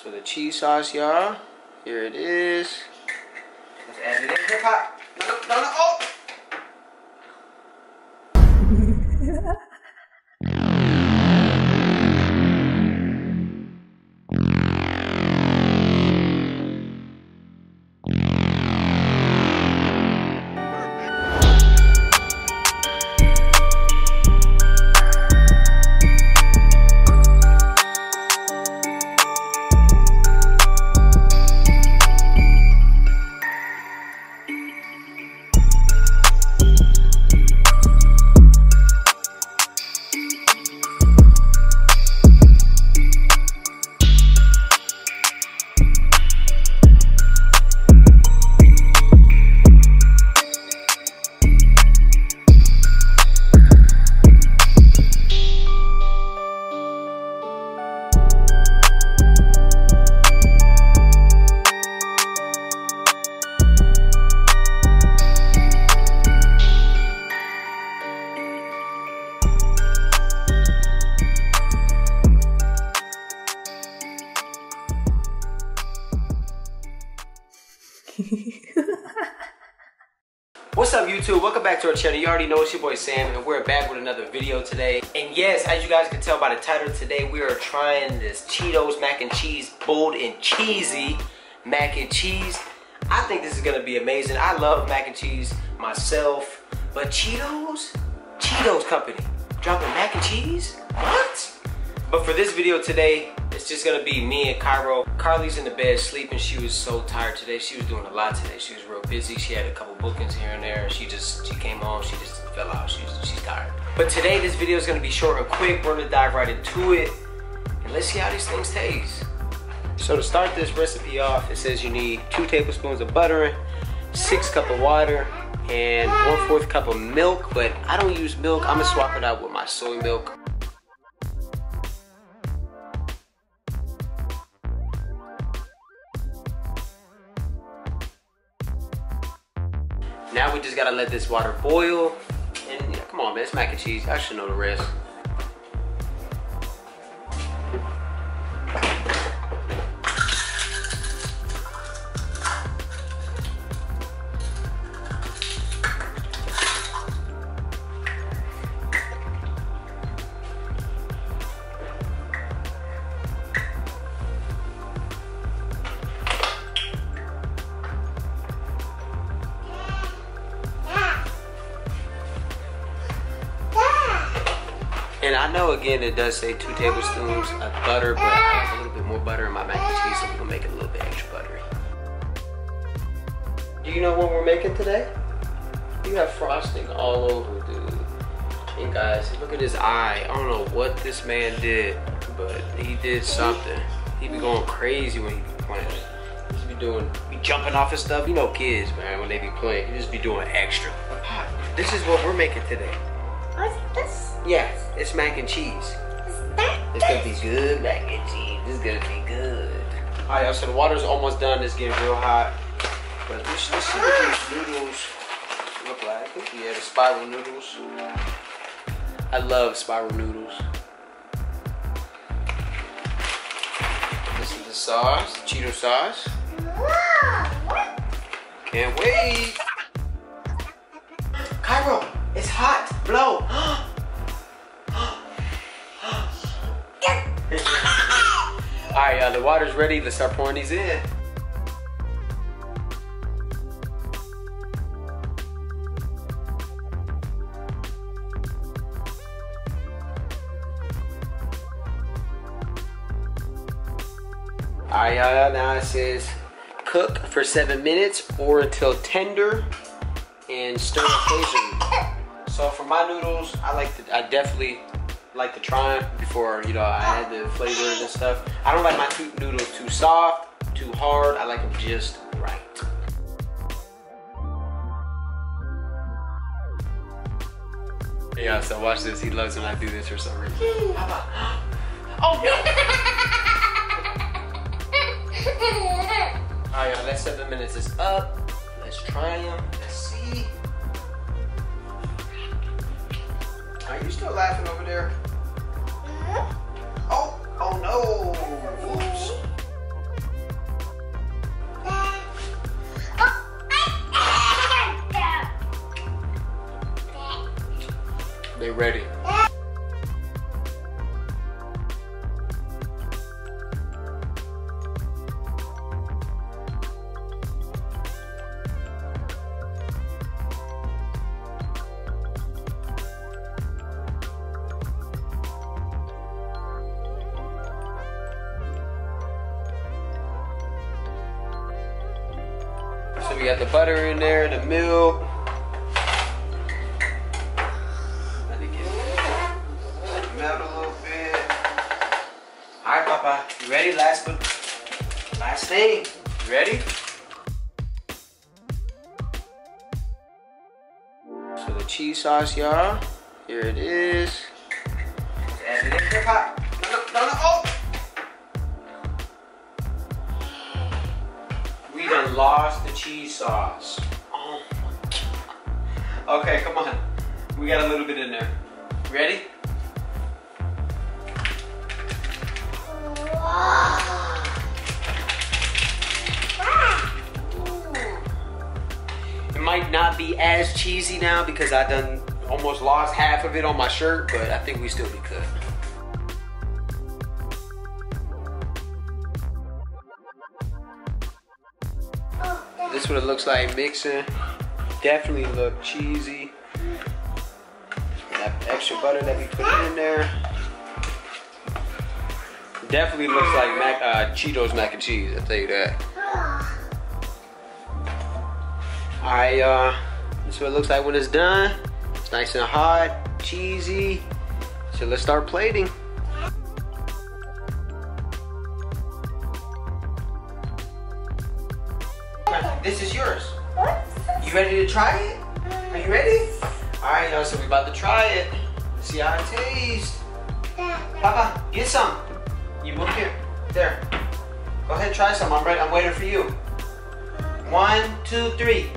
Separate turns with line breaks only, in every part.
So the cheese sauce, y'all. Here it is. Let's add it in. Hip hop. No, no, no. Oh! YouTube? Welcome back to our channel. You already know it's your boy Sam and we're back with another video today. And yes, as you guys can tell by the title today, we are trying this Cheetos mac and cheese bold and cheesy mac and cheese. I think this is gonna be amazing. I love mac and cheese myself, but Cheetos? Cheetos company dropping mac and cheese? What? But for this video today, it's just gonna be me and Cairo. Carly's in the bed sleeping. She was so tired today. She was doing a lot today. She was real busy. She had a couple bookings here and there. She just, she came home, she just fell out. She's, she's tired. But today, this video is gonna be short and quick. We're gonna dive right into it. And let's see how these things taste. So to start this recipe off, it says you need two tablespoons of butter, six cup of water, and one fourth cup of milk. But I don't use milk. I'm gonna swap it out with my soy milk. Now we just gotta let this water boil. And come on, man, it's mac and cheese. I should know the rest. And I know again it does say two tablespoons of butter, but I have a little bit more butter in my mac and cheese, so we're gonna make it a little bit extra buttery. Do you know what we're making today? You have frosting all over, dude. And guys, look at his eye. I don't know what this man did, but he did something. He be going crazy when he be playing. He be doing, be jumping off his stuff. You know kids, man, when they be playing, he just be doing extra. This is what we're making today.
What's this?
Yeah, it's mac and cheese.
Is that
It's gonna be good mac and cheese. This is gonna be good. All right, y'all, so the water's almost done. It's getting real hot. But let's, let's see what these ah. noodles look like. Yeah, the spiral noodles. I love spiral noodles. This is the sauce, Cheeto sauce.
Wow.
Can't wait. Cairo, it's hot. Blow. All right, y'all, the water's ready. Let's start pouring these in. All right, y'all, now it says cook for seven minutes or until tender and stir occasionally. So for my noodles, I like to, I definitely like to try them before, you know, I add the flavors and stuff. I don't like my two noodles too soft, too hard. I like them just right. Yeah, so watch this. He loves when I do this for some reason. Oh no! All right, y'all, that seven minutes is up. Let's try them. Are you still laughing over there? Oh, oh no. Oops. They ready. We got the butter in there, the milk. All right, Papa, you ready? Last but last thing. You ready? So the cheese sauce, y'all. Here it is. Add it in Pop. No, no, no, no. Oh! Lost the cheese sauce. Oh my god. Okay, come on. We got a little bit in there. Ready? It might not be as cheesy now because I done almost lost half of it on my shirt, but I think we still be good. This is what it looks like mixing. Definitely look cheesy. That extra butter that we put in there. Definitely looks like mac, uh, Cheetos mac and cheese, I'll tell you that. Alright, uh, this is what it looks like when it's done. It's nice and hot, cheesy. So let's start plating. This is yours. What? You ready to try it? Are you ready? Alright, y'all, so we're about to try it. Let's see how it tastes. Papa, get some. You move here. There. Go ahead, try some. I'm ready. I'm waiting for you. One, two, three.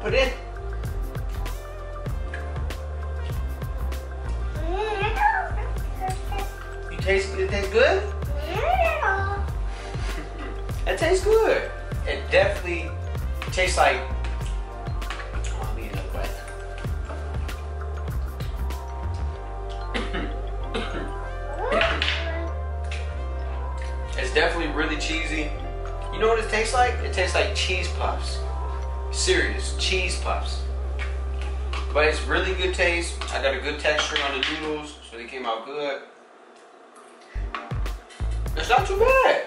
Put it in. You taste it tastes good? It tastes good. It definitely tastes like oh, another. It's definitely really cheesy. You know what it tastes like? It tastes like cheese puffs. Serious, cheese puffs. But it's really good taste. I got a good texture on the noodles, so they came out good. It's not too bad.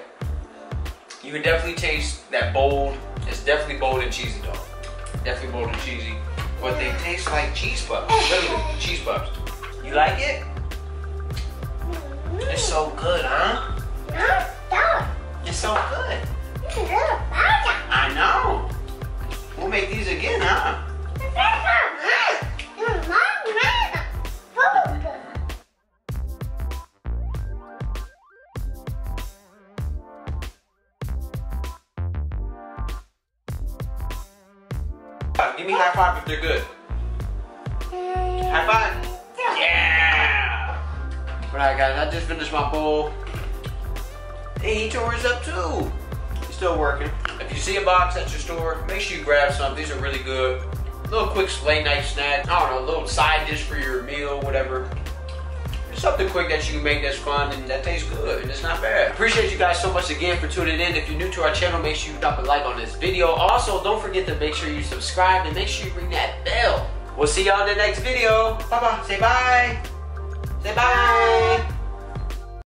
You can definitely taste that bold. It's definitely bold and cheesy though. Definitely bold and cheesy. But they taste like cheese puffs. Literally, cheese puffs. You like it? It's so good, huh? It's so good. I know. We'll make these again, huh? Five if they're good. High five. Yeah. Alright guys, I just finished my bowl. Hey, he tore his up too. He's still working. If you see a box at your store, make sure you grab some. These are really good. Little quick late night snack. I don't know, a little side dish for your meal, whatever. Something quick that you can make that's fun and that tastes good and it's not bad. Appreciate you guys so much again for tuning in. If you're new to our channel, make sure you drop a like on this video. Also, don't forget to make sure you subscribe and make sure you ring that bell. We'll see y'all in the next video. Bye-bye. Say bye. Say bye.